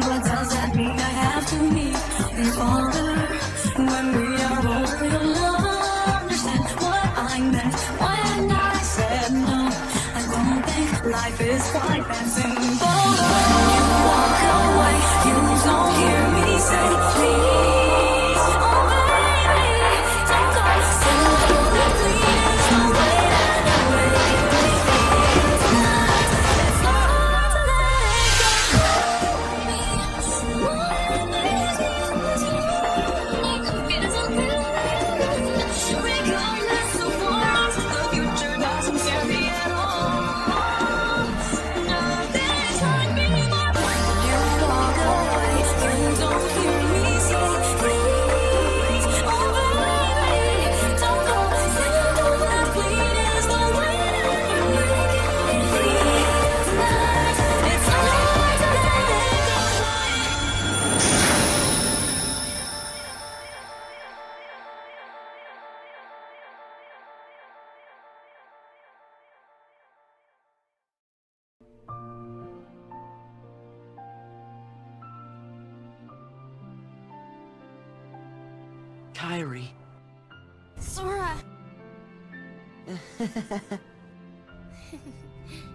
what does that mean I have to meet with Kyrie. Sora!